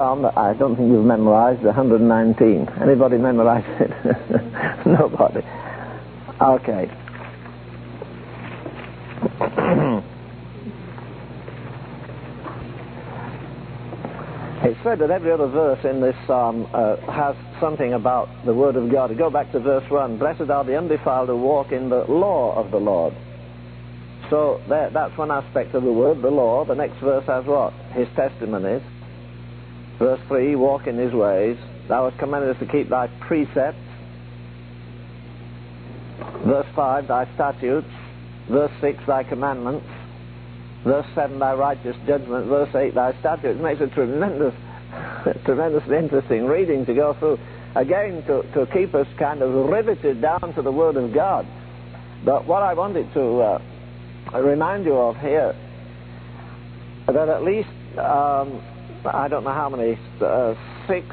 That I don't think you've memorized, 119. Anybody memorize it? Nobody. Okay. it's said that every other verse in this psalm uh, has something about the Word of God. Go back to verse 1. Blessed are the undefiled who walk in the law of the Lord. So that, that's one aspect of the Word, the law. The next verse has what? His testimonies. Verse 3, walk in his ways. Thou hast commanded us to keep thy precepts. Verse 5, thy statutes. Verse 6, thy commandments. Verse 7, thy righteous judgment. Verse 8, thy statutes. It makes a tremendous, tremendously interesting reading to go through. Again, to, to keep us kind of riveted down to the Word of God. But what I wanted to uh, remind you of here, that at least, um, I don't know how many, uh, six,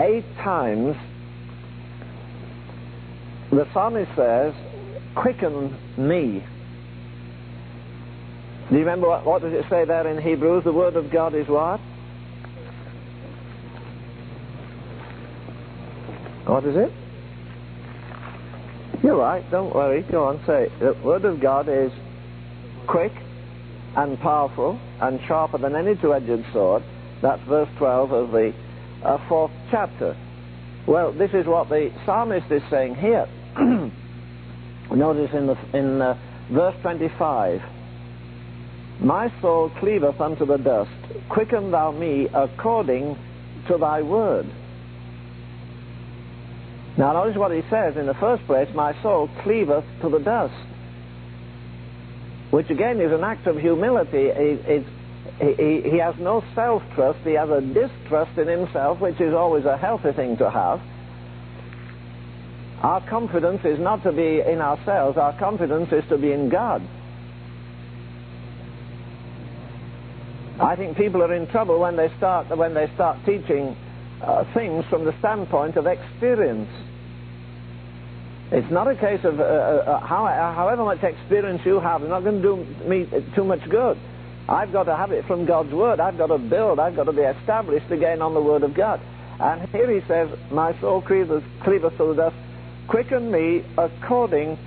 eight times, the psalmist says, quicken me. Do you remember what, what does it say there in Hebrews? The word of God is what? What is it? You're right, don't worry, go on, say it. The word of God is quick and powerful and sharper than any two-edged sword. That's verse 12 of the uh, fourth chapter. Well, this is what the psalmist is saying here. Notice in, the, in uh, verse 25, My soul cleaveth unto the dust, quicken thou me according to thy word. Now notice what he says. In the first place, my soul cleaveth to the dust. Which again is an act of humility. It, he, he has no self-trust. He has a distrust in himself, which is always a healthy thing to have. Our confidence is not to be in ourselves. Our confidence is to be in God. I think people are in trouble when they start when they start teaching uh, things from the standpoint of experience. It's not a case of uh, uh, uh however much experience you have, it's not going to do me too much good. I've got to have it from God's Word. I've got to build. I've got to be established again on the Word of God. And here he says, My soul cleaveth, cleaveth to the dust. Quicken me according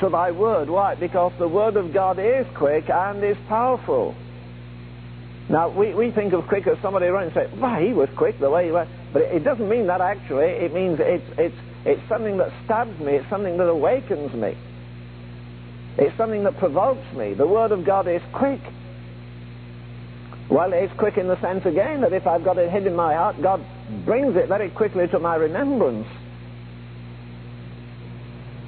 to thy word. Why? Because the word of God is quick and is powerful. Now, we, we think of quick as somebody running and say, why, he was quick the way he went. But it, it doesn't mean that actually. It means it's, it's, it's something that stabs me. It's something that awakens me. It's something that provokes me. The Word of God is quick. Well, it's quick in the sense again that if I've got it hid in my heart, God brings it very quickly to my remembrance.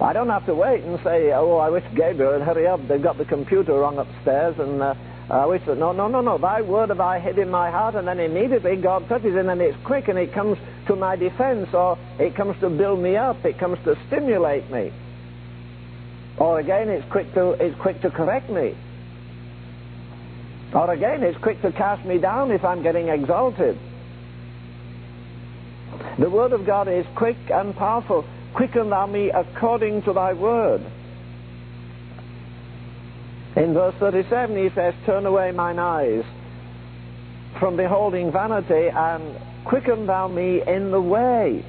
I don't have to wait and say, oh, I wish Gabriel would hurry up. They've got the computer wrong upstairs and uh, Uh, I wish that. No, no, no, no. Thy word have I hid in my heart and then immediately God touches it and it's quick and it comes to my defense or it comes to build me up. It comes to stimulate me. Or again, it's quick to, it's quick to correct me. Or again, it's quick to cast me down if I'm getting exalted. The Word of God is quick and powerful. Quicken thou me according to thy word. In verse 37 he says, Turn away mine eyes from beholding vanity and quicken thou me in the way.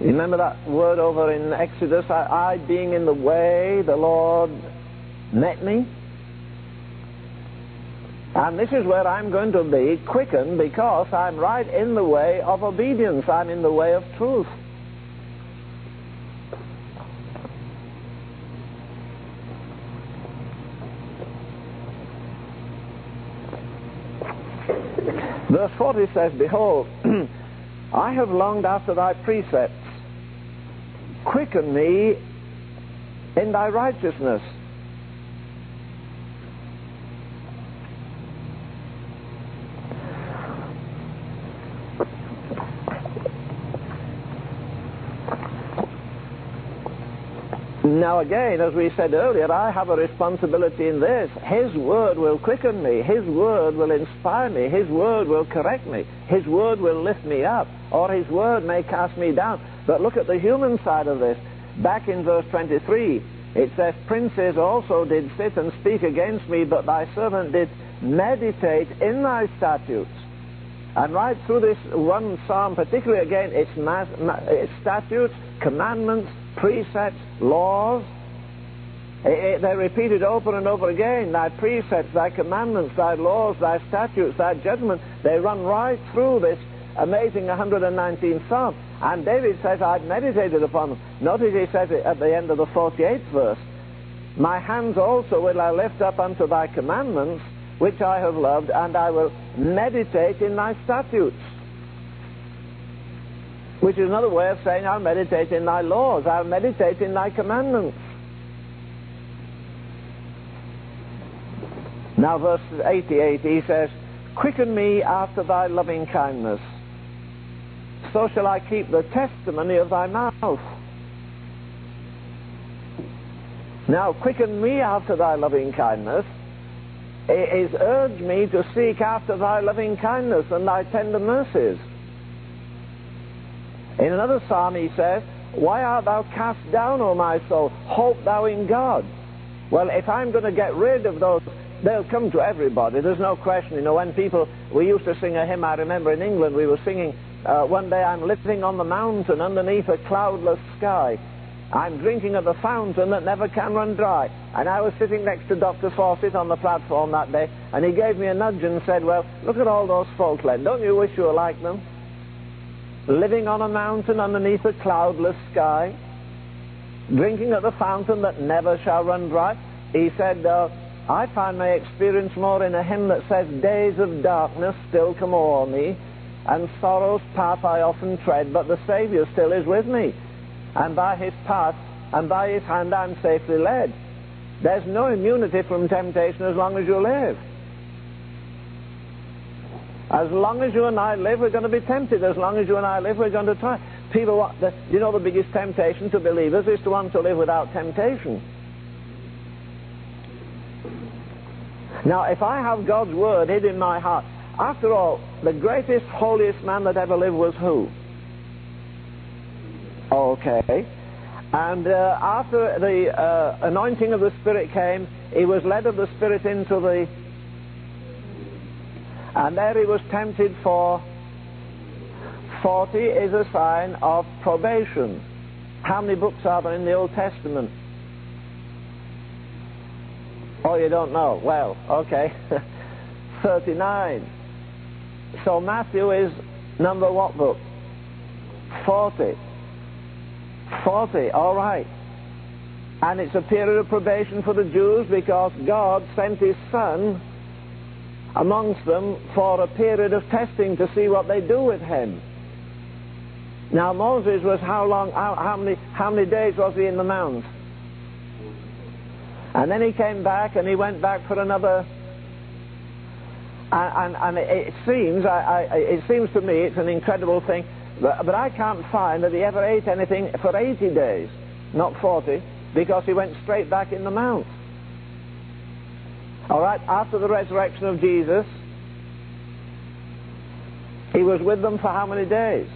Remember that word over in Exodus, I, I being in the way, the Lord met me? And this is where I'm going to be quickened because I'm right in the way of obedience. I'm in the way of truth. Verse 40 says, Behold, I have longed after thy precepts. Quicken me in thy righteousness. Now, again, as we said earlier, I have a responsibility in this. His word will quicken me. His word will inspire me. His word will correct me. His word will lift me up. Or His word may cast me down. But look at the human side of this. Back in verse 23, It says, Princes also did sit and speak against me, but thy servant did meditate in thy statutes. And right through this one psalm, particularly again, it's, it's statutes, commandments, precepts, laws. It, it, they're repeated over and over again. Thy precepts, thy commandments, thy laws, thy statutes, thy judgment, they run right through this amazing 119th Psalm. And David says, I've meditated upon them. Notice he says it at the end of the 48th verse. My hands also will I lift up unto thy commandments, which I have loved, and I will meditate in thy statutes. Which is another way of saying, I'll meditate in thy laws, I'll meditate in thy commandments. Now, verse 88, he says, Quicken me after thy loving kindness so shall I keep the testimony of thy mouth. Now quicken me after thy loving kindness is urge me to seek after thy loving kindness and thy tender mercies. In another psalm he says, Why art thou cast down, O my soul? Hope thou in God. Well, if I'm going to get rid of those, they'll come to everybody. There's no question. You know, when people, we used to sing a hymn, I remember in England, we were singing uh, one day I'm living on the mountain underneath a cloudless sky. I'm drinking at the fountain that never can run dry. And I was sitting next to Dr. Fawcett on the platform that day, and he gave me a nudge and said, Well, look at all those folk, Len. Don't you wish you were like them? Living on a mountain underneath a cloudless sky, drinking at the fountain that never shall run dry. He said, uh, I find my experience more in a hymn that says, Days of darkness still come o'er me, and sorrow's path I often tread, but the Saviour still is with me. And by his path and by his hand I'm safely led. There's no immunity from temptation as long as you live. As long as you and I live, we're going to be tempted. As long as you and I live, we're going to try. People want the, you know the biggest temptation to believers is to want to live without temptation. Now, if I have God's word hid in my heart, after all, the greatest, holiest man that ever lived was who? Okay. And uh, after the uh, anointing of the Spirit came, he was led of the Spirit into the. And there he was tempted for 40 is a sign of probation. How many books are there in the Old Testament? Oh, you don't know? Well, okay. 39. So Matthew is number what book? 40. 40, all right. And it's a period of probation for the Jews because God sent his son amongst them for a period of testing to see what they do with him. Now Moses was how long, how, how, many, how many days was he in the mount? And then he came back and he went back for another and, and, and it seems, I, I, it seems to me, it's an incredible thing, but, but I can't find that he ever ate anything for 80 days, not 40, because he went straight back in the mount. All right, after the resurrection of Jesus, he was with them for how many days?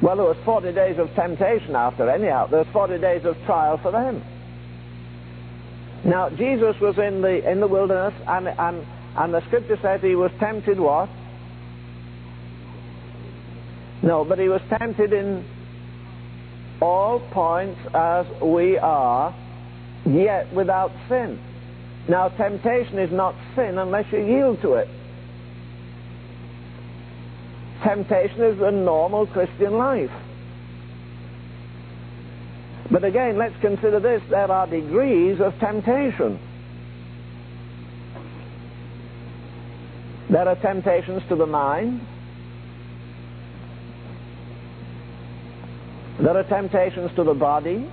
Well, there was 40 days of temptation after, anyhow. There was 40 days of trial for them. Now, Jesus was in the, in the wilderness, and, and, and the scripture says he was tempted what? No, but he was tempted in all points as we are, yet without sin. Now, temptation is not sin unless you yield to it. Temptation is the normal Christian life. But again, let's consider this there are degrees of temptation. There are temptations to the mind. There are temptations to the body.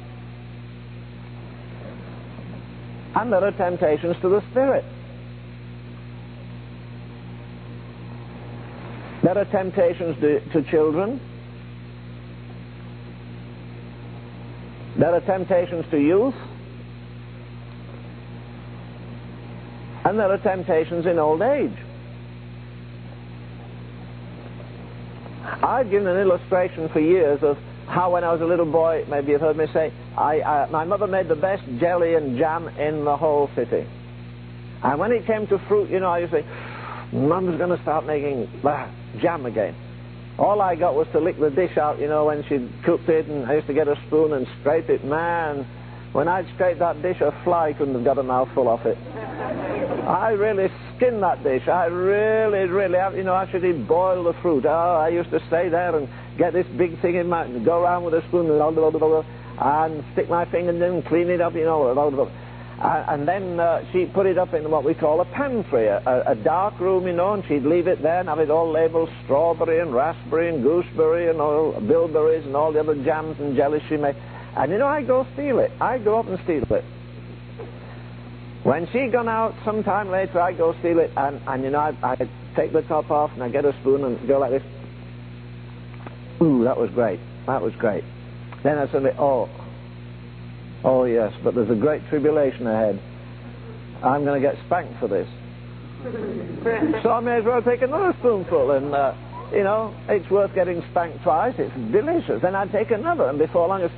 And there are temptations to the spirit. There are temptations to, to children. There are temptations to youth, and there are temptations in old age. I've given an illustration for years of, how when I was a little boy, maybe you've heard me say, I, I, my mother made the best jelly and jam in the whole city. And when it came to fruit, you know, I used to say, Mum's going to start making bah, jam again. All I got was to lick the dish out, you know, when she'd cooked it, and I used to get a spoon and scrape it. Man, when I'd scrape that dish, a fly couldn't have got a mouthful off it. I really skinned that dish. I really, really, you know, actually boil the fruit. Oh, I used to stay there and get this big thing in my, go around with a spoon and, blah, blah, blah, and stick my finger in and clean it up, you know. And then uh, she'd put it up in what we call a pantry, a, a, dark room, you know, and she'd leave it there and have it all labeled strawberry and raspberry and gooseberry and all bilberries and all the other jams and jellies she made. And you know, I'd go steal it. I'd go up and steal it. When she'd gone out sometime later, I'd go steal it, and, and you know, I, I take the top off and I'd get a spoon and go like this. Ooh, that was great. That was great. Then I suddenly, oh, oh yes, but there's a great tribulation ahead. I'm going to get spanked for this. so I may as well take another spoonful, and uh, you know, it's worth getting spanked twice. It's delicious. Then I'd take another, and before long, it's,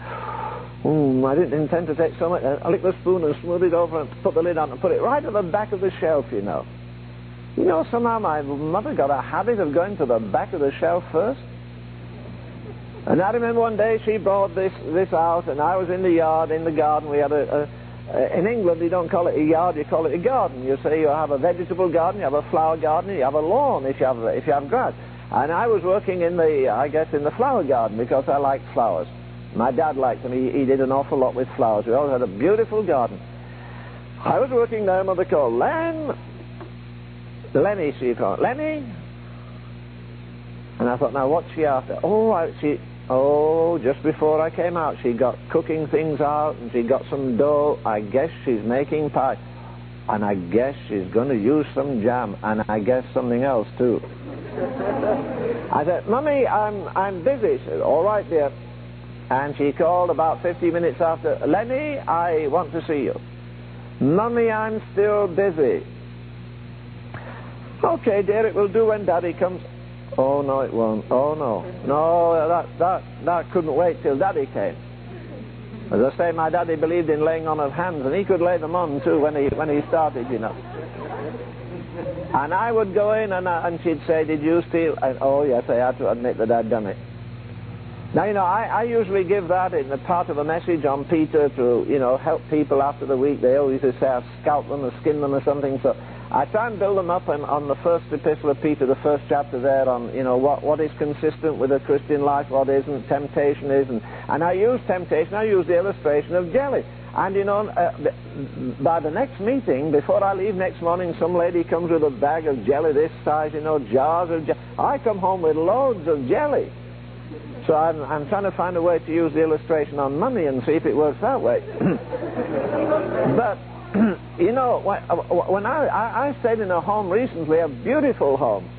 ooh, I didn't intend to take so much. I lick the spoon and smooth it over and put the lid on and put it right at the back of the shelf, you know. You know, somehow my mother got a habit of going to the back of the shelf first. And I remember one day she brought this, this out, and I was in the yard, in the garden. We had a, a, in England, you don't call it a yard, you call it a garden. You say you have a vegetable garden, you have a flower garden, you have a lawn if you have, if you have grass. And I was working in the, I guess, in the flower garden because I liked flowers. My dad liked them. He, he did an awful lot with flowers. We always had a beautiful garden. I was working there, mother called Len. Lenny, she called. Lenny? And I thought, now what's she after? Oh, I, she, Oh, just before I came out, she got cooking things out and she got some dough. I guess she's making pie. And I guess she's going to use some jam and I guess something else too. I said, Mummy, I'm, I'm busy. Said, all right, dear. And she called about 50 minutes after, Lenny, I want to see you. Mummy, I'm still busy. Okay, dear, it will do when Daddy comes. Oh no, it won't. Oh no, no, that that that couldn't wait till Daddy came. As I say, my daddy believed in laying on of hands, and he could lay them on too when he when he started, you know. And I would go in, and uh, and she'd say, "Did you steal?" And, oh yes, I had to admit that I'd done it. Now you know, I, I usually give that in the part of a message on Peter to you know help people after the week. They always say I scalp them or skin them or something. So I try and build them up on, on, the first epistle of Peter, the first chapter there, on you know what, what is consistent with a Christian life, what isn't, temptation is, and, and I use temptation. I use the illustration of jelly. And you know, uh, by the next meeting, before I leave next morning, some lady comes with a bag of jelly this size, you know, jars of jelly. I come home with loads of jelly. So I'm, I'm trying to find a way to use the illustration on money and see if it works that way. but you know, when I, I, stayed in a home recently, a beautiful home.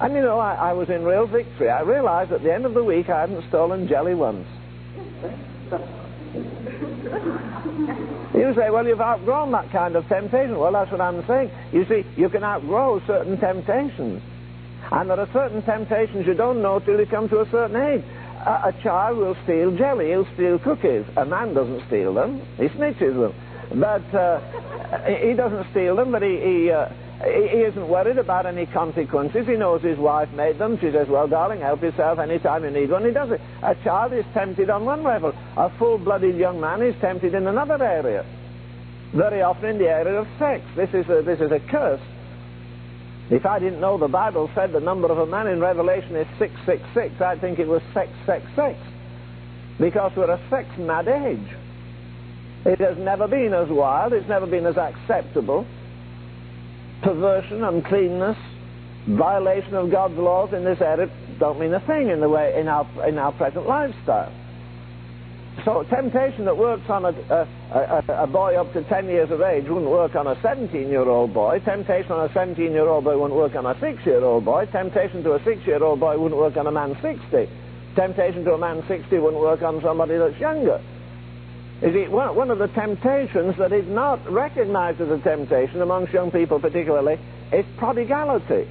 And you know, I, I was in real victory. I realized at the end of the week I hadn't stolen jelly once. You say, well, you've outgrown that kind of temptation. Well, that's what I'm saying. You see, you can outgrow certain temptations. And there are certain temptations you don't know till you come to a certain age. A, a child will steal jelly, he'll steal cookies. A man doesn't steal them, he snitches them. But uh, he doesn't steal them, but he, he, uh, he isn't worried about any consequences. He knows his wife made them. She says, well, darling, help yourself anytime you need one. He does it. A child is tempted on one level. A full-blooded young man is tempted in another area. Very often in the area of sex. This is a, this is a curse. If I didn't know the Bible said the number of a man in Revelation is 666, I'd think it was sex, sex, sex. Because we're a sex-mad age. It has never been as wild, it's never been as acceptable. Perversion, uncleanness, violation of God's laws in this area don't mean a thing in the way in our in our present lifestyle. So temptation that works on a, a, a, a boy up to 10 years of age wouldn't work on a 17-year-old boy. Temptation on a 17-year-old boy wouldn't work on a 6-year-old boy. Temptation to a 6-year-old boy wouldn't work on a man 60. Temptation to a man 60 wouldn't work on somebody that's younger. It one, of the temptations that is not recognized as a temptation amongst young people particularly is prodigality.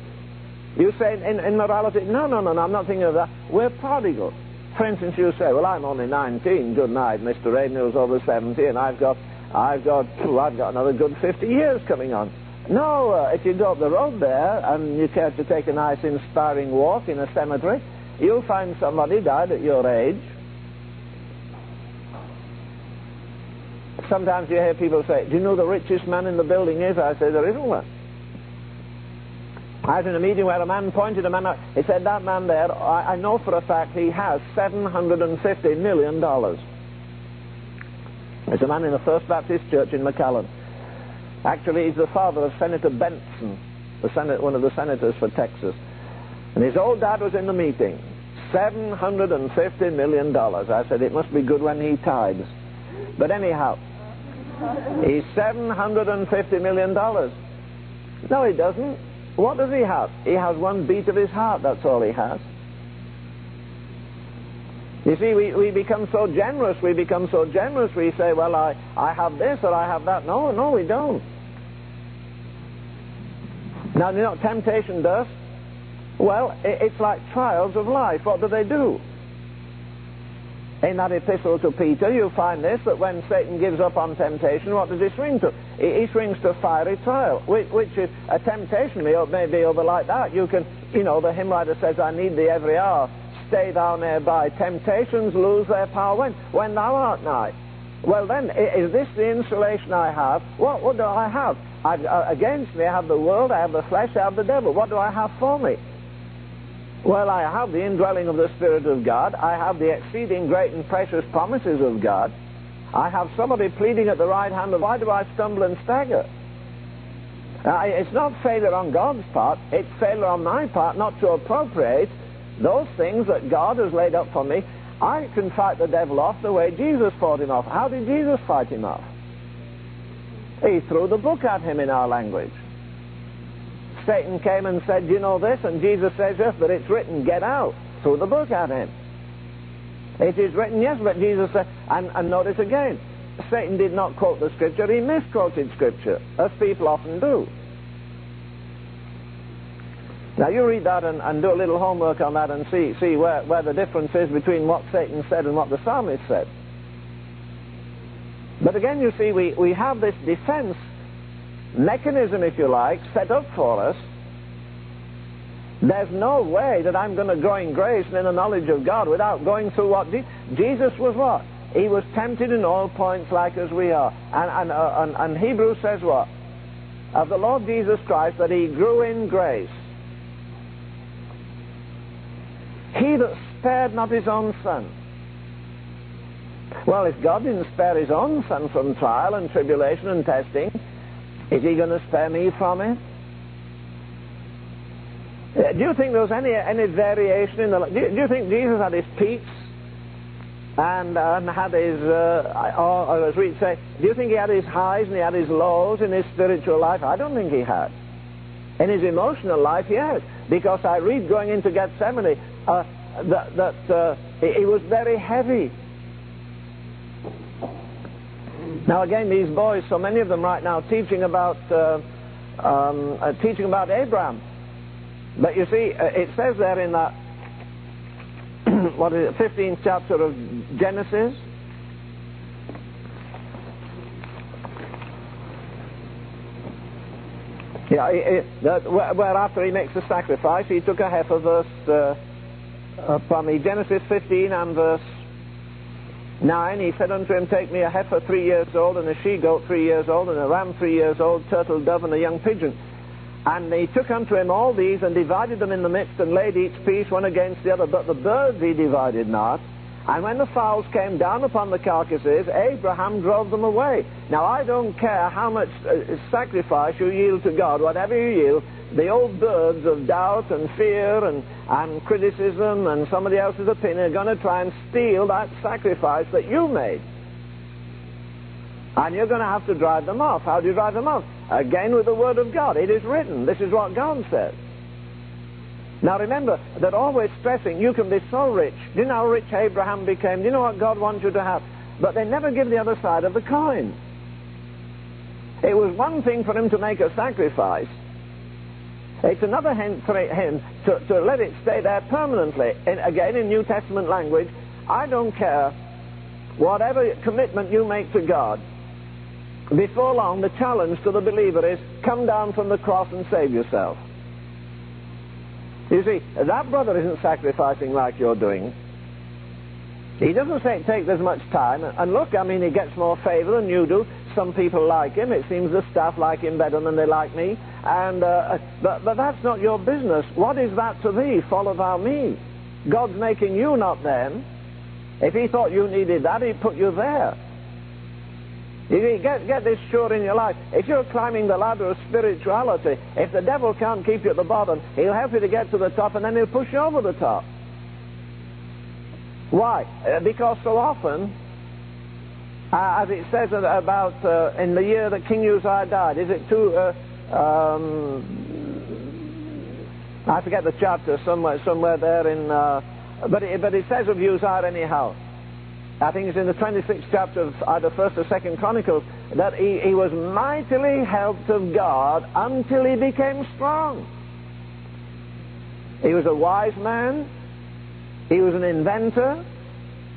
You say in, in morality, no, no, no, no, I'm not thinking of that. We're prodigal. For instance, you say, well, I'm only 19. Good night, Mr. Ravenhill's over 70, and I've got, I've got, I've got another good 50 years coming on. No, uh, if you go up the road there and you care to take a nice inspiring walk in a cemetery, you'll find somebody died at your age. Sometimes you hear people say, do you know the richest man in the building is? I say, there isn't one. I was in a meeting where a man pointed a man out. He said, that man there, I, I know for a fact he has $750 million. There's a man in the First Baptist Church in McAllen. Actually, he's the father of Senator Bentsen, the Senate, one of the senators for Texas. And his old dad was in the meeting. $750 million. I said, it must be good when he tithes. But anyhow, he's $750 million. No, he doesn't. What does he have? He has one beat of his heart, that's all he has. You see, we, we become so generous, we become so generous, we say, well, I, I have this or I have that. No, no, we don't. Now, you know temptation does? Well, it, it's like trials of life. What do they do? In that epistle to Peter, you find this, that when Satan gives up on temptation, what does he swing to? He, he swings to fiery trial, which, which is a temptation may, may be over like that. You can, you know, the hymn writer says, I need thee every hour stay thou nearby. Temptations lose their power when? When thou art nigh. Well then, is this the insulation I have? What, what do I have? I, uh, against me I have the world, I have the flesh, I have the devil. What do I have for me? Well, I have the indwelling of the Spirit of God. I have the exceeding great and precious promises of God. I have somebody pleading at the right hand of why do I stumble and stagger? Uh, it's not failure on God's part, it's failure on my part not to appropriate those things that God has laid up for me, I can fight the devil off the way Jesus fought him off. How did Jesus fight him off? He threw the book at him in our language. Satan came and said, you know this? And Jesus says, yes, but it's written, get out. Threw the book at him. It is written, yes, but Jesus said, and, and notice again, Satan did not quote the scripture, he misquoted scripture, as people often do. Now you read that and, and, do a little homework on that and see, see where, where the difference is between what Satan said and what the psalmist said. But again, you see, we, we have this defense mechanism, if you like, set up for us. There's no way that I'm going to grow in grace and in the knowledge of God without going through what Je- Jesus was what? He was tempted in all points like as we are. And, and, uh, and, and Hebrews says what? Of the Lord Jesus Christ that he grew in grace He that spared not his own son. Well, if God didn't spare his own son from trial and tribulation and testing, is he going to spare me from it? Uh, do you think there was any, any variation in the... Do you, do you think Jesus had his peaks and, and had his... Uh, or, or as we say, do you think he had his highs and he had his lows in his spiritual life? I don't think he had. In his emotional life, yes. Because I read going into Gethsemane, uh, that, that uh, it, it was very heavy. Now again, these boys, so many of them right now, teaching about uh, um, uh, teaching about Abraham. But you see, uh, it says there in that what is it, 15th chapter of Genesis. Yeah, it, it, that, where, where, after he makes the sacrifice, he took a heifer, verse uh, uh, from me, Genesis 15 and verse 9, he said unto him, Take me a heifer three years old, and a she-goat three years old, and a ram three years old, turtle dove, and a young pigeon. And he took unto him all these, and divided them in the midst, and laid each piece one against the other. But the birds he divided not. And when the fowls came down upon the carcasses, Abraham drove them away. Now, I don't care how much uh, sacrifice you yield to God, whatever you yield, the old birds of doubt and fear and, and criticism and somebody else's opinion are going to try and steal that sacrifice that you made. And you're going to have to drive them off. How do you drive them off? Again with the Word of God. It is written. This is what God says. Now remember, they're always stressing, you can be so rich. Do you know how rich Abraham became? Do you know what God wants you to have? But they never give the other side of the coin. It was one thing for him to make a sacrifice, it's another hint for him to, to let it stay there permanently. In, again, in New Testament language, I don't care whatever commitment you make to God. Before long, the challenge to the believer is come down from the cross and save yourself. You see, that brother isn't sacrificing like you're doing. He doesn't say takes as much time. And look, I mean, he gets more favor than you do. Some people like him. It seems the staff like him better than they like me. And uh, but, but that's not your business. What is that to thee? Follow thou me. God's making you, not them. If he thought you needed that, he'd put you there. You get, get this sure in your life. If you're climbing the ladder of spirituality, if the devil can't keep you at the bottom, he'll help you to get to the top and then he'll push you over the top. Why? Uh, because so often, uh, as it says about uh, in the year that King Uzziah died, is it two? Uh, um, I forget the chapter somewhere, somewhere there in. Uh, but it, but it says of Uzziah anyhow. I think it's in the 26th chapter of either First or Second Chronicles that he, he was mightily helped of God until he became strong. He was a wise man. He was an inventor.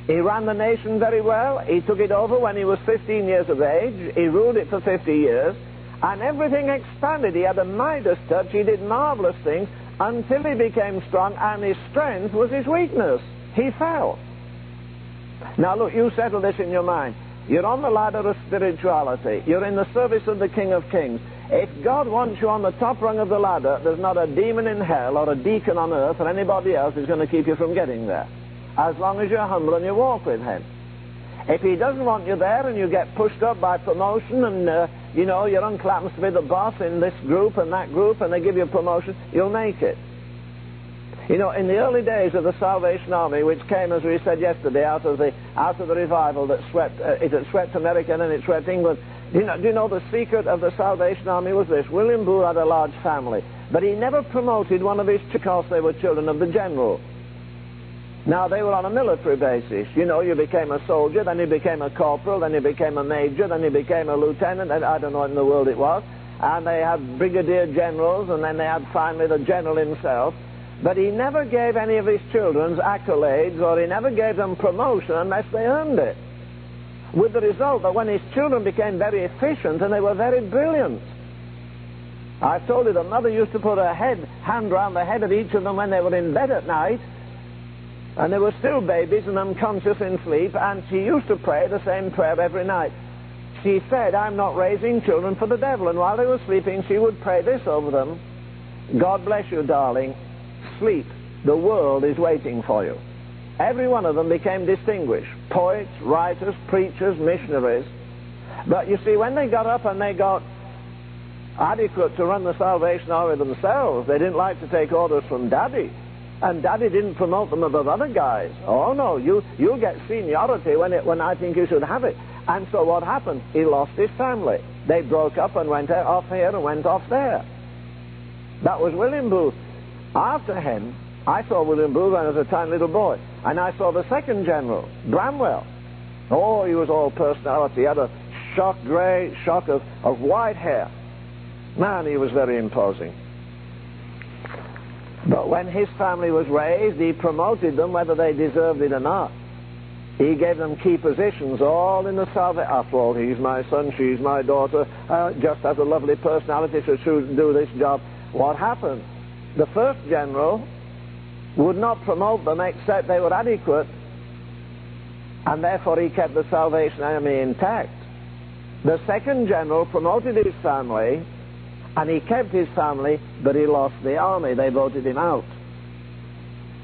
He ran the nation very well. He took it over when he was 15 years of age. He ruled it for 50 years. And everything expanded. He had a Midas touch. He did marvelous things until he became strong, and his strength was his weakness. He fell. Now, look, you settle this in your mind. You're on the ladder of spirituality. You're in the service of the King of Kings. If God wants you on the top rung of the ladder, there's not a demon in hell or a deacon on earth or anybody else who's going to keep you from getting there. As long as you're humble and you walk with Him. If He doesn't want you there and you get pushed up by promotion and, uh, you know, you're on to be the boss in this group and that group and they give you a promotion, you'll make it. You know, in the early days of the Salvation Army, which came, as we said yesterday, out of the out of the revival that swept uh, it swept America and it swept England. Do you, know, do you know the secret of the Salvation Army was this? William Booth had a large family, but he never promoted one of his because they were children of the general. Now they were on a military basis. You know, you became a soldier, then you became a corporal, then you became a major, then you became a lieutenant, and I don't know what in the world it was. And they had brigadier generals, and then they had finally the general himself. But he never gave any of his children's accolades or he never gave them promotion unless they earned it. With the result that when his children became very efficient and they were very brilliant, I've told you the mother used to put her head, hand round the head of each of them when they were in bed at night, and they were still babies and unconscious in sleep, and she used to pray the same prayer every night. She said, I'm not raising children for the devil, and while they were sleeping, she would pray this over them God bless you, darling sleep, the world is waiting for you. Every one of them became distinguished poets, writers, preachers, missionaries. But you see, when they got up and they got adequate to run the Salvation Army themselves, they didn't like to take orders from Daddy. And Daddy didn't promote them above other guys. Oh no, you you get seniority when it when I think you should have it. And so what happened? He lost his family. They broke up and went off here and went off there. That was William Booth. After him, I saw William Booth as a tiny little boy. And I saw the second general, Bramwell. Oh, he was all personality. He had a shock grey shock of, of white hair. Man, he was very imposing. But when his family was raised, he promoted them whether they deserved it or not. He gave them key positions, all in the salvation. After all, he's my son, she's my daughter, uh, just has a lovely personality to do this job. What happened? The first general would not promote them except they were adequate, and therefore he kept the Salvation Army intact. The second general promoted his family, and he kept his family, but he lost the army. They voted him out.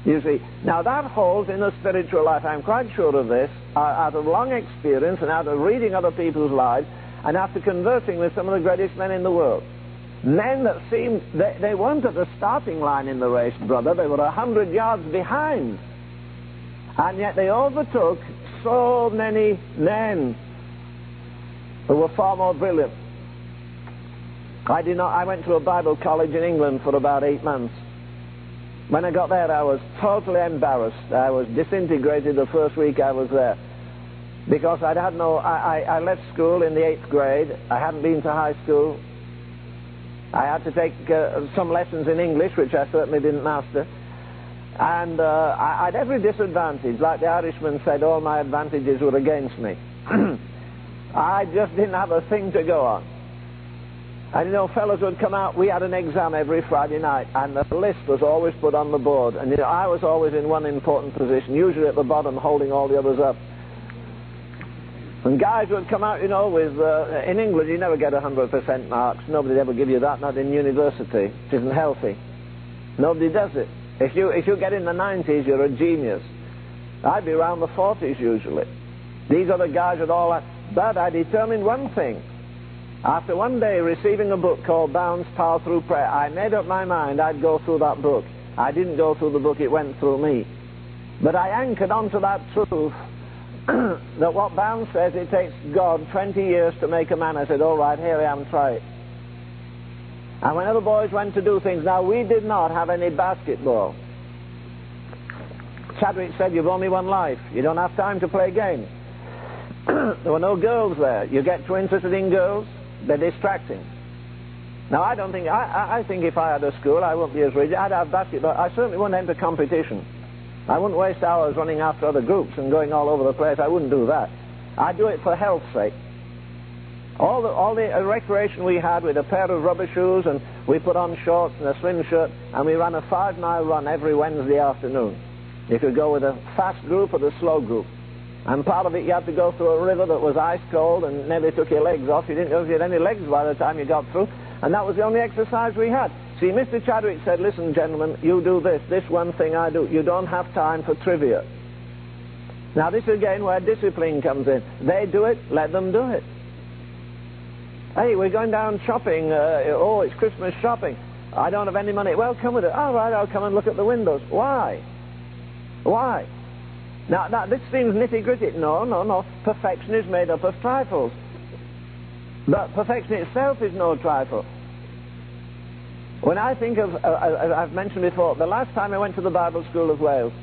You see, now that holds in the spiritual life. I'm quite sure of this, out of long experience and out of reading other people's lives, and after conversing with some of the greatest men in the world. Men that seemed, they, they weren't at the starting line in the race, brother. They were a hundred yards behind. And yet they overtook so many men who were far more brilliant. I did not, I went to a Bible college in England for about eight months. When I got there, I was totally embarrassed. I was disintegrated the first week I was there. Because I'd had no, I, I, I left school in the eighth grade. I hadn't been to high school. I had to take uh, some lessons in English, which I certainly didn't master. And uh, I had every disadvantage. Like the Irishman said, all my advantages were against me. I just didn't have a thing to go on. And you know, fellows would come out, we had an exam every Friday night, and the list was always put on the board. And you know, I was always in one important position, usually at the bottom, holding all the others up. And guys would come out, you know, with, uh, in England, you never get 100% marks. Nobody ever give you that, not in university. It isn't healthy. Nobody does it. If you, if you get in the 90s, you're a genius. I'd be around the 40s usually. These the guys with all that. But I determined one thing. After one day receiving a book called Bounds' Power Through Prayer, I made up my mind I'd go through that book. I didn't go through the book, it went through me. But I anchored onto that truth that what Bounds says it takes God 20 years to make a man. I said, all right, here I am, try it. And when other boys went to do things, now we did not have any basketball. Chadwick said, you've only one life. You don't have time to play games. there were no girls there. You get too interested in girls, they're distracting. Now, I don't think, I, I think if I had a school, I wouldn't be as rigid. I'd have basketball. I certainly wouldn't enter competition. I wouldn't waste hours running after other groups and going all over the place. I wouldn't do that. I'd do it for health's sake. All the, all the uh, recreation we had with a pair of rubber shoes and we put on shorts and a slim shirt and we ran a five mile run every Wednesday afternoon. You could go with a fast group or the slow group. And part of it you had to go through a river that was ice cold and nearly took your legs off. You didn't know if you had any legs by the time you got through. And that was the only exercise we had. See, Mr. Chadwick said, listen, gentlemen, you do this, this one thing I do. You don't have time for trivia. Now, this is again where discipline comes in. They do it, let them do it. Hey, we're going down shopping. Uh, oh, it's Christmas shopping. I don't have any money. Well, come with it. All right, I'll come and look at the windows. Why? Why? Now, now this seems nitty gritty. No, no, no. Perfection is made up of trifles. But perfection itself is no trifle. When I think of, uh, uh, I've mentioned before, the last time I went to the Bible School of Wales,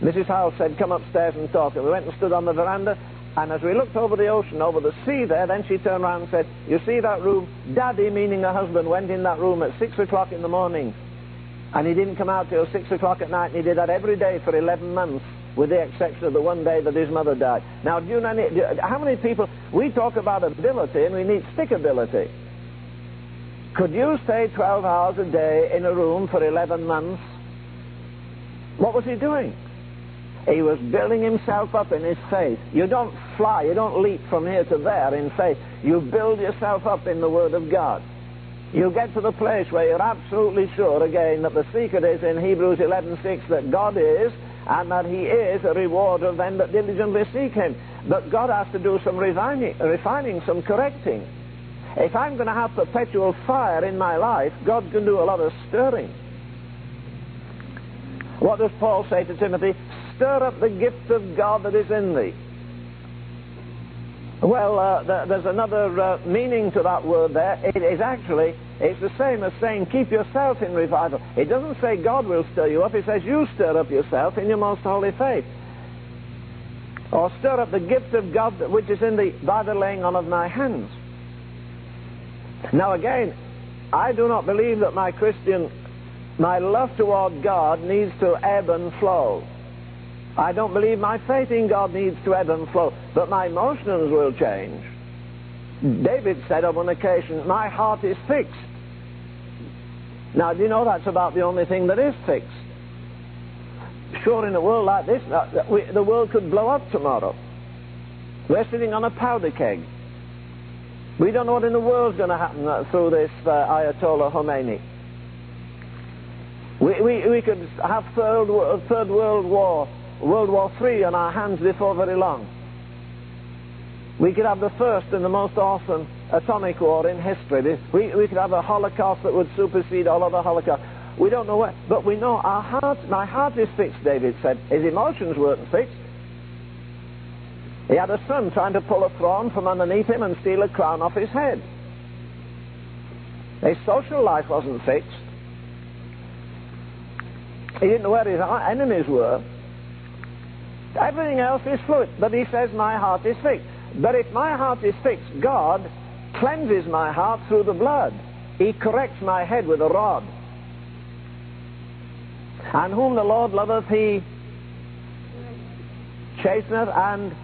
Mrs. Howells said, come upstairs and talk. And we went and stood on the veranda, and as we looked over the ocean, over the sea there, then she turned around and said, you see that room? Daddy, meaning her husband, went in that room at 6 o'clock in the morning. And he didn't come out till 6 o'clock at night, and he did that every day for 11 months, with the exception of the one day that his mother died. Now, do you know how many people, we talk about ability, and we need stickability. Could you stay 12 hours a day in a room for 11 months? What was he doing? He was building himself up in his faith. You don't fly, you don't leap from here to there in faith. You build yourself up in the Word of God. You get to the place where you're absolutely sure again that the secret is in Hebrews 11:6 that God is and that He is a rewarder of them that diligently seek Him. But God has to do some refining, refining some correcting. If I'm going to have perpetual fire in my life, God can do a lot of stirring. What does Paul say to Timothy? Stir up the gift of God that is in thee. Well, uh, th- there's another uh, meaning to that word there. It is actually, it's the same as saying keep yourself in revival. It doesn't say God will stir you up. It says you stir up yourself in your most holy faith. Or stir up the gift of God which is in thee by the laying on of my hands. Now again, I do not believe that my Christian, my love toward God needs to ebb and flow. I don't believe my faith in God needs to ebb and flow, but my emotions will change. David said on one occasion, My heart is fixed. Now, do you know that's about the only thing that is fixed? Sure, in a world like this, the world could blow up tomorrow. We're sitting on a powder keg. We don't know what in the world's going to happen uh, through this uh, Ayatollah Khomeini. We, we, we could have third, third World War, World War III on our hands before very long. We could have the first and the most awesome atomic war in history. We, we could have a Holocaust that would supersede all other Holocausts. We don't know what, but we know our heart, my heart is fixed, David said. His emotions weren't fixed. He had a son trying to pull a throne from underneath him and steal a crown off his head. His social life wasn't fixed. He didn't know where his enemies were. Everything else is fluid. But he says, My heart is fixed. But if my heart is fixed, God cleanses my heart through the blood. He corrects my head with a rod. And whom the Lord loveth, he chasteneth and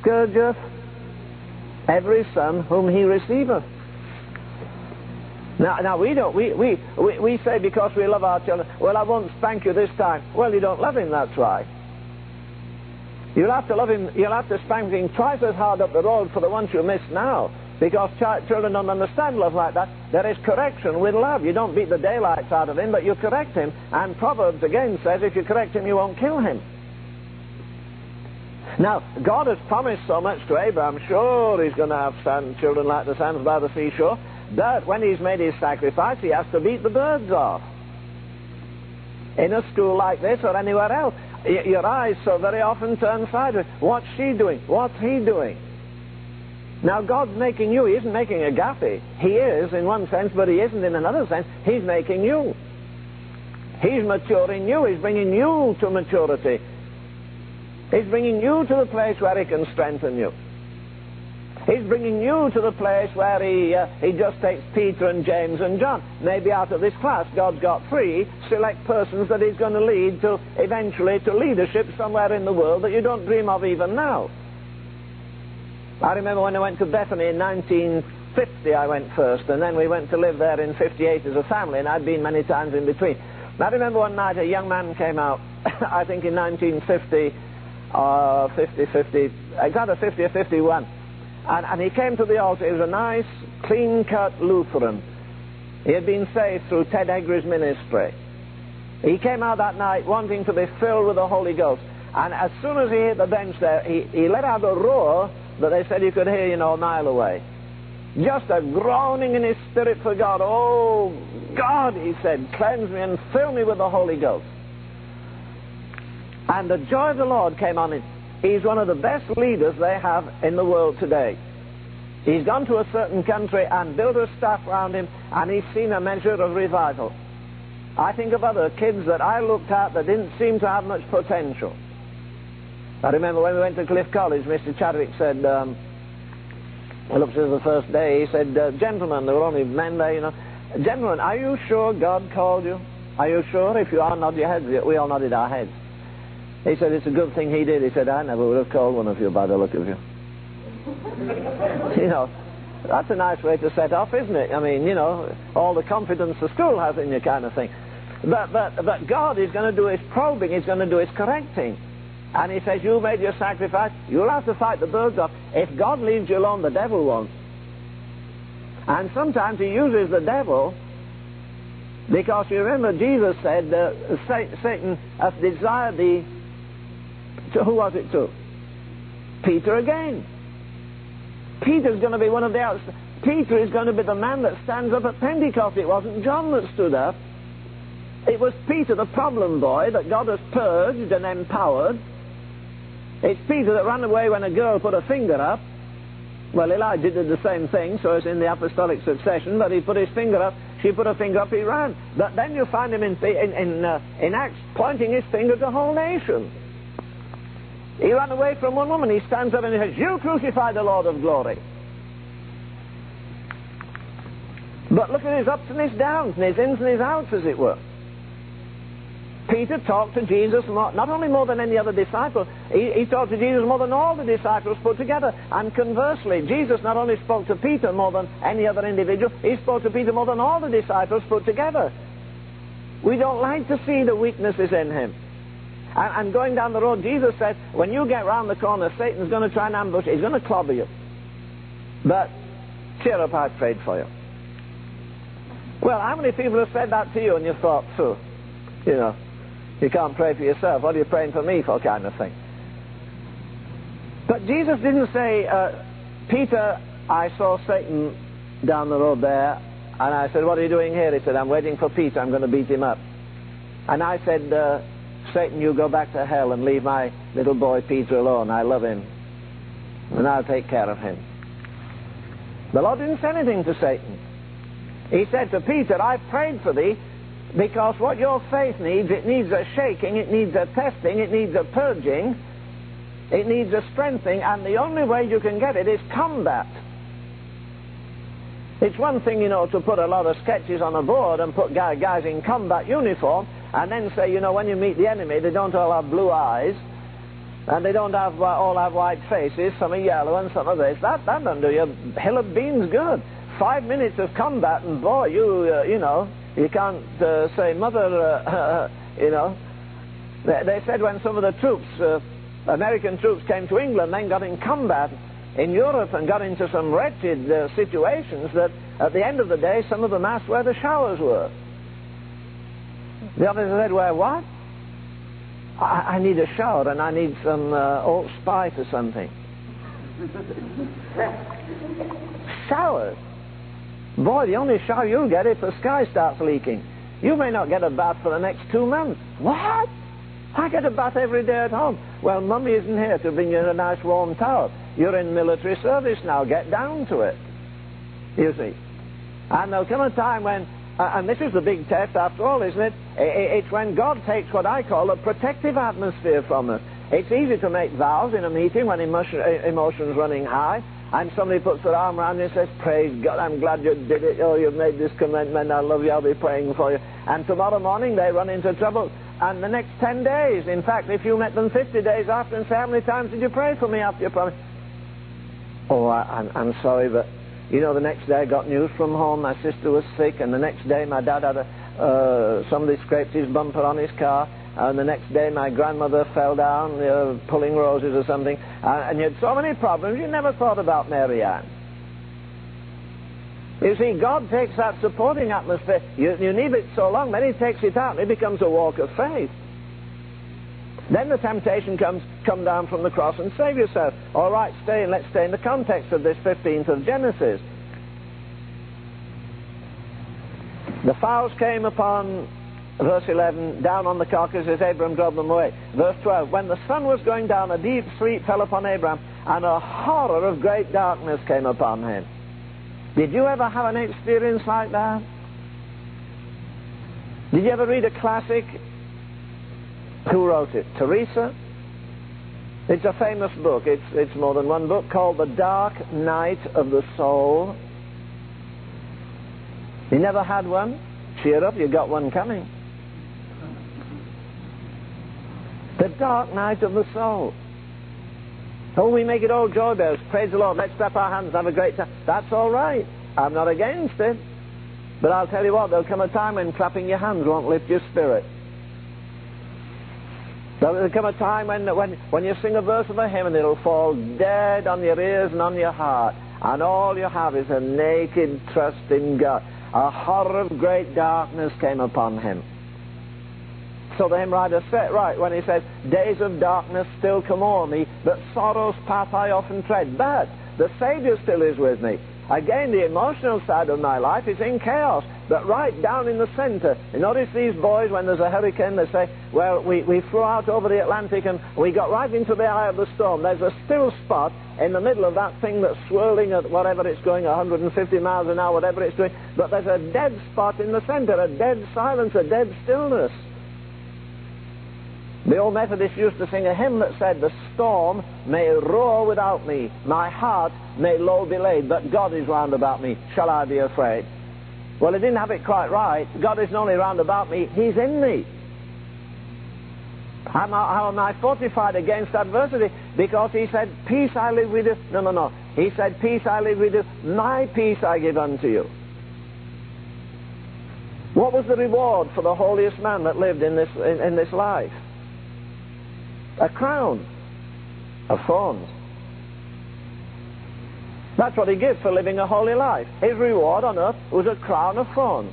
scourgeth every son whom he receiveth. Now, now we don't. We, we, we, we say because we love our children, well, I won't spank you this time. Well, you don't love him, that's why. You'll have to love him, you'll have to spank him twice as hard up the road for the ones you miss now. Because ch- children don't understand love like that. There is correction with love. You don't beat the daylights out of him, but you correct him. And Proverbs again says if you correct him, you won't kill him. Now, God has promised so much to Abraham. Sure, he's going to have sand, children like the sands by the seashore. But when he's made his sacrifice, he has to beat the birds off. In a school like this or anywhere else, your eyes so very often turn sideways. What's she doing? What's he doing? Now, God's making you. He isn't making a gaffy. He is in one sense, but he isn't in another sense. He's making you. He's maturing you. He's bringing you to maturity. He's bringing you to the place where he can strengthen you. He's bringing you to the place where he, uh, he just takes Peter and James and John. Maybe out of this class, God's got three select persons that he's going to lead to eventually to leadership somewhere in the world that you don't dream of even now. I remember when I went to Bethany in 1950, I went first, and then we went to live there in 58 as a family, and I'd been many times in between. I remember one night a young man came out, I think in 1950, uh, 50, 50, it's either 50 or 51. And, and he came to the altar. He was a nice, clean-cut Lutheran. He had been saved through Ted Hegre's ministry. He came out that night wanting to be filled with the Holy Ghost. And as soon as he hit the bench there, he, he let out a roar that they said you could hear, you know, a mile away. Just a groaning in his spirit for God. Oh, God, he said, cleanse me and fill me with the Holy Ghost. And the joy of the Lord came on him. He's one of the best leaders they have in the world today. He's gone to a certain country and built a staff around him, and he's seen a measure of revival. I think of other kids that I looked at that didn't seem to have much potential. I remember when we went to Cliff College, Mr. Chadwick said, um, well, up to the first day, he said, uh, gentlemen, there were only men there, you know. Gentlemen, are you sure God called you? Are you sure? If you are, nod your heads. We all nodded our heads. He said, it's a good thing he did. He said, I never would have called one of you by the look of you. you know, that's a nice way to set off, isn't it? I mean, you know, all the confidence the school has in you kind of thing. But, but, but God is going to do his probing. He's going to do his correcting. And he says, you made your sacrifice. You'll have to fight the birds off. If God leaves you alone, the devil won't. And sometimes he uses the devil because you remember Jesus said, uh, Satan hath desired thee to who was it to? Peter again. Peter's going to be one of the outs. Peter is going to be the man that stands up at Pentecost. It wasn't John that stood up. It was Peter, the problem boy, that God has purged and empowered. It's Peter that ran away when a girl put a finger up. Well, Elijah did the same thing, so it's in the apostolic succession, but he put his finger up, she put her finger up, he ran. But then you find him in, in, in, uh, in Acts pointing his finger to the whole nation. He ran away from one woman. He stands up and he says, You crucify the Lord of glory. But look at his ups and his downs, and his ins and his outs, as it were. Peter talked to Jesus not only more than any other disciple, he, he, talked to Jesus more than all the disciples put together. And conversely, Jesus not only spoke to Peter more than any other individual, he spoke to Peter more than all the disciples put together. We don't like to see the weaknesses in him. And, and going down the road, Jesus said, when you get round the corner, Satan's going to try and ambush you. He's going to clobber you. But cheer up, I prayed for you. Well, how many people have said that to you and you thought, so, you know, you can't pray for yourself. What are you praying for me for, kind of thing? But Jesus didn't say, uh, Peter, I saw Satan down the road there, and I said, What are you doing here? He said, I'm waiting for Peter. I'm going to beat him up. And I said, uh, Satan, you go back to hell and leave my little boy Peter alone. I love him. And I'll take care of him. The Lord didn't say anything to Satan. He said to Peter, I've prayed for thee because what your faith needs, it needs a shaking, it needs a testing, it needs a purging, it needs a strengthening, and the only way you can get it is combat. It's one thing, you know, to put a lot of sketches on a board and put guys in combat uniform and then say, you know, when you meet the enemy, they don't all have blue eyes and they don't have uh, all have white faces, some are yellow and some are this. That, that doesn't do you a hill of beans good. Five minutes of combat and boy, you, uh, you know, you can't uh, say, mother, uh, you know. They, they, said when some of the troops, uh, American troops came to England, then got in combat, in Europe and got into some wretched uh, situations that at the end of the day some of them asked where the showers were. The officer said, where what? I, I need a shower and I need some uh, Old Spice or something. Showers? Boy, the only shower you'll get if the sky starts leaking. You may not get a bath for the next two months. What? I get a bath every day at home. Well, Mummy isn't here to bring you a nice warm towel. You're in military service now. Get down to it. You see. And there'll come a time when, uh, and this is the big test after all, isn't it? It's when God takes what I call a protective atmosphere from us. It's easy to make vows in a meeting when emotion, uh, emotion's running high, and somebody puts their arm around you and says, Praise God, I'm glad you did it. Oh, you've made this commitment. I love you. I'll be praying for you. And tomorrow morning they run into trouble and the next 10 days. In fact, if you met them 50 days after and say, how many times did you pray for me after your promise? Oh, I, I'm, I'm sorry, but you know, the next day I got news from home. My sister was sick, and the next day my dad had a, uh, somebody scraped his bumper on his car, and the next day my grandmother fell down pulling roses or something, and, and you had so many problems you never thought about Mary Ann. You see, God takes that supporting atmosphere. You, you need it so long, then He takes it out, and it becomes a walk of faith. Then the temptation comes, come down from the cross and save yourself. All right, stay, and let's stay in the context of this 15th of Genesis. The fowls came upon, verse 11, down on the carcass as Abram drove them away. Verse 12, when the sun was going down, a deep sleep fell upon Abram, and a horror of great darkness came upon him. Did you ever have an experience like that? Did you ever read a classic? Who wrote it? Teresa? It's a famous book. It's, it's more than one book called The Dark Night of the Soul. You never had one? Cheer up, you got one coming. The Dark Night of the Soul. Oh, we make it all joy bells. Praise the Lord. Let's clap our hands, have a great time. That's all right. I'm not against it. But I'll tell you what, there'll come a time when clapping your hands won't lift your spirit. There'll come a time when, when, when you sing a verse of a hymn and it'll fall dead on your ears and on your heart. And all you have is a naked trust in God. A horror of great darkness came upon him. So the hymn writer said, right, when he says, Days of darkness still come o'er me, but sorrow's path I often tread. But the Savior still is with me. Again, the emotional side of my life is in chaos, but right down in the center. You notice these boys, when there's a hurricane, they say, well, we, we flew out over the Atlantic and we got right into the eye of the storm. There's a still spot in the middle of that thing that's swirling at whatever it's going, 150 miles an hour, whatever it's doing, but there's a dead spot in the center, a dead silence, a dead stillness. The old Methodists used to sing a hymn that said, The storm may roar without me, my heart may low be laid, but God is round about me. Shall I be afraid? Well, he didn't have it quite right. God isn't only round about me, He's in me. How, how am I fortified against adversity? Because He said, Peace I live with you. No, no, no. He said, Peace I live with you. My peace I give unto you. What was the reward for the holiest man that lived in this, in, in this life? a crown of thorns. That's what he gives for living a holy life. His reward on earth was a crown of thorns.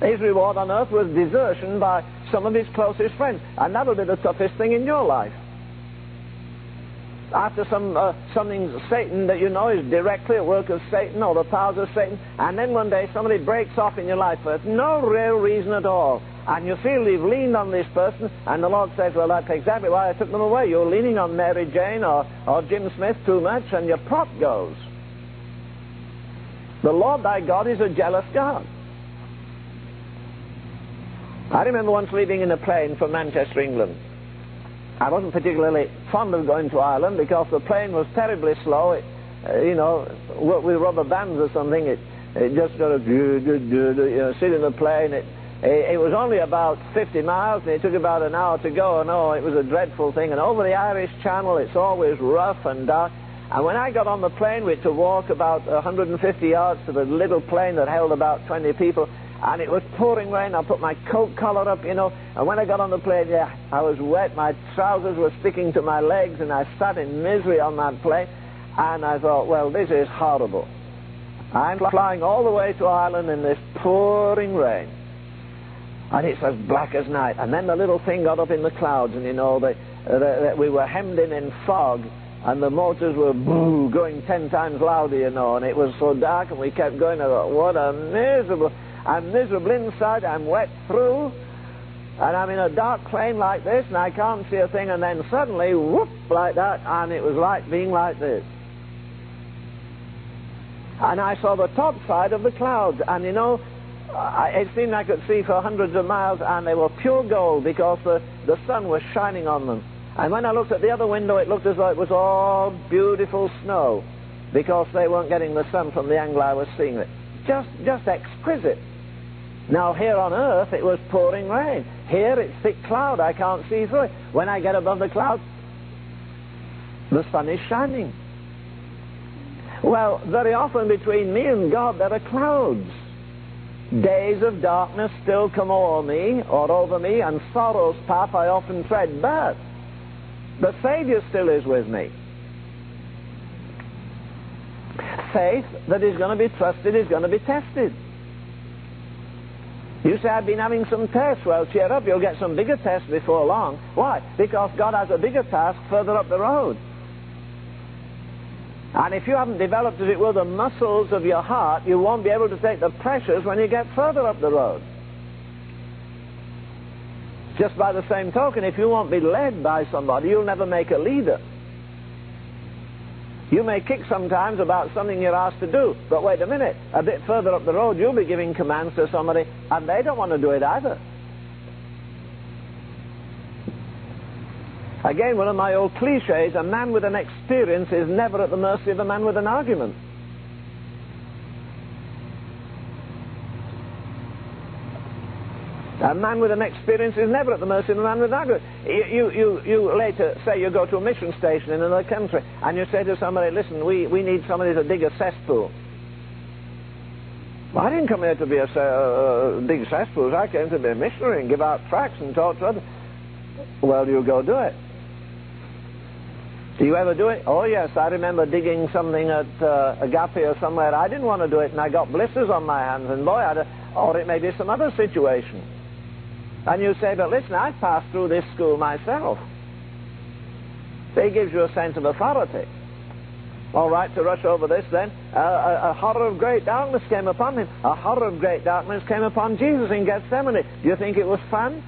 His reward on earth was desertion by some of his closest friends. And that'll be the toughest thing in your life. After some uh, something Satan that you know is directly a work of Satan or the powers of Satan, and then one day somebody breaks off in your life for no real reason at all and you feel you've leaned on this person, and the Lord says, well, that's exactly why I took them away. You're leaning on Mary Jane or, or Jim Smith too much, and your prop goes. The Lord thy God is a jealous God. I remember once leaving in a plane from Manchester, England. I wasn't particularly fond of going to Ireland because the plane was terribly slow. It, uh, you know, with rubber bands or something. It, it just sort of, you know, sit in the plane. It, it, was only about 50 miles, and it took about an hour to go. And oh, it was a dreadful thing. And over the Irish Channel, it's always rough and dark. And when I got on the plane, we had to walk about 150 yards to the little plane that held about 20 people and it was pouring rain. I put my coat collar up, you know, and when I got on the plane, yeah, I was wet. My trousers were sticking to my legs, and I sat in misery on that plane. And I thought, well, this is horrible. I'm flying all the way to Ireland in this pouring rain. And it's as black as night. And then the little thing got up in the clouds, and you know, uh, we were hemmed in in fog, and the motors were boo, going ten times louder, you know, and it was so dark, and we kept going. I thought, what a miserable. I'm miserable inside, I'm wet through, and I'm in a dark plane like this, and I can't see a thing, and then suddenly, whoop, like that, and it was like being like this. And I saw the top side of the clouds, and you know, it seemed I could see for hundreds of miles, and they were pure gold because the, the sun was shining on them. And when I looked at the other window, it looked as though it was all beautiful snow because they weren't getting the sun from the angle I was seeing it. Just, just exquisite. Now, here on earth, it was pouring rain. Here, it's thick cloud. I can't see through it. When I get above the clouds, the sun is shining. Well, very often between me and God, there are clouds. Days of darkness still come o'er me, or over me, and sorrow's path I often tread. But the Savior still is with me. Faith that is going to be trusted is going to be tested. You say, I've been having some tests. Well, cheer up, you'll get some bigger tests before long. Why? Because God has a bigger task further up the road. And if you haven't developed, as it were, the muscles of your heart, you won't be able to take the pressures when you get further up the road. Just by the same token, if you won't be led by somebody, you'll never make a leader. You may kick sometimes about something you're asked to do, but wait a minute, a bit further up the road, you'll be giving commands to somebody, and they don't want to do it either. Again, one of my old cliches a man with an experience is never at the mercy of a man with an argument. A man with an experience is never at the mercy of a man with an argument. You, you, you later say you go to a mission station in another country and you say to somebody, listen, we, we need somebody to dig a cesspool. Well, I didn't come here to be a uh, dig cesspools. I came to be a missionary and give out tracts and talk to others. Well, you go do it. Do you ever do it? Oh, yes. I remember digging something at uh, Agape or somewhere. I didn't want to do it, and I got blisters on my hands, and boy, I had a, or it may be some other situation. And you say, but listen, I've passed through this school myself. It gives you a sense of authority. All right, to rush over this then. Uh, a, a, horror of great darkness came upon him. A horror of great darkness came upon Jesus in Gethsemane. Do you think it was fun?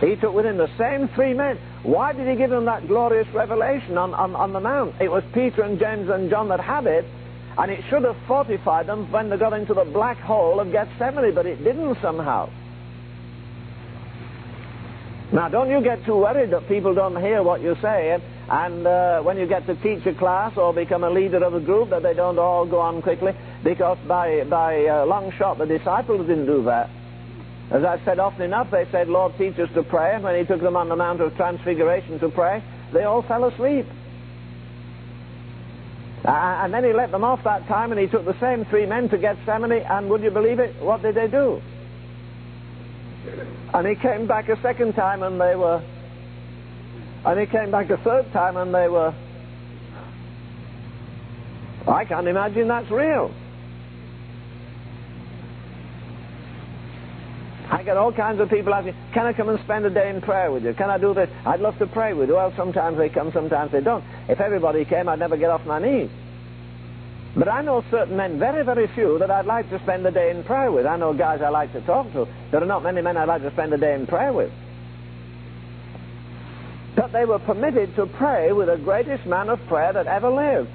He took with him the same three men. Why did he give them that glorious revelation on, on, on the mount? It was Peter and James and John that had it, and it should have fortified them when they got into the black hole of Gethsemane, but it didn't somehow. Now, don't you get too worried that people don't hear what you say, and uh, when you get to teach a class or become a leader of a group, that they don't all go on quickly, because by, by uh, long shot, the disciples didn't do that. As I've said often enough, they said, Lord, teach us to pray, and when he took them on the Mount of Transfiguration to pray, they all fell asleep. Uh, and then he let them off that time and he took the same three men to Gethsemane and would you believe it? What did they do? And he came back a second time and they were and he came back a third time and they were I can't imagine that's real. I get all kinds of people asking, can I come and spend a day in prayer with you? Can I do this? I'd love to pray with you. Well, sometimes they come, sometimes they don't. If everybody came, I'd never get off my knees. But I know certain men, very, very few, that I'd like to spend a day in prayer with. I know guys I like to talk to. There are not many men I'd like to spend a day in prayer with. But they were permitted to pray with the greatest man of prayer that ever lived.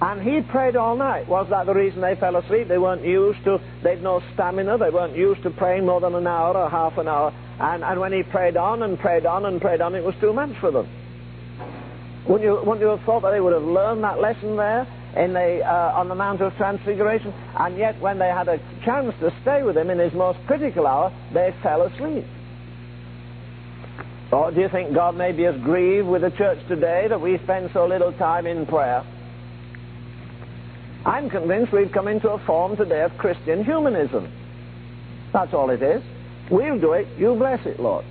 And he prayed all night. Was that the reason they fell asleep? They weren't used to, they'd no stamina, they weren't used to praying more than an hour or half an hour. And, and when he prayed on and prayed on and prayed on, it was too much for them. Wouldn't you, wouldn't you have thought that they would have learned that lesson there in the, uh, on the Mount of Transfiguration? And yet, when they had a chance to stay with him in his most critical hour, they fell asleep. Or do you think God may be as grieved with the church today that we spend so little time in prayer? I'm convinced we've come into a form today of Christian humanism. That's all it is. We'll do it, you bless it, Lord.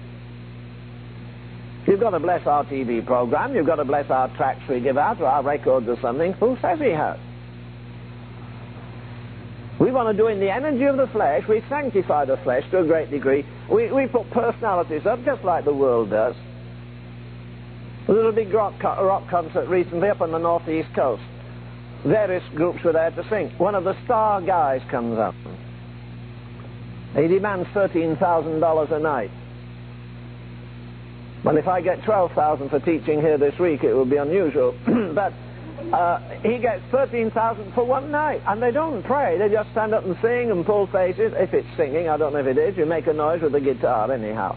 You've got to bless our TV program, you've got to bless our tracts we give out, or our records or something. Who says he has? We want to do in the energy of the flesh, we sanctify the flesh to a great degree. We, we put personalities up just like the world does. A little big rock, rock concert recently up on the northeast coast. Various groups were there to sing. One of the star guys comes up. He demands $13,000 a night. Well, if I get 12000 for teaching here this week, it would be unusual. but uh, he gets 13000 for one night. And they don't pray. They just stand up and sing and pull faces. If it's singing, I don't know if it is. You make a noise with the guitar anyhow.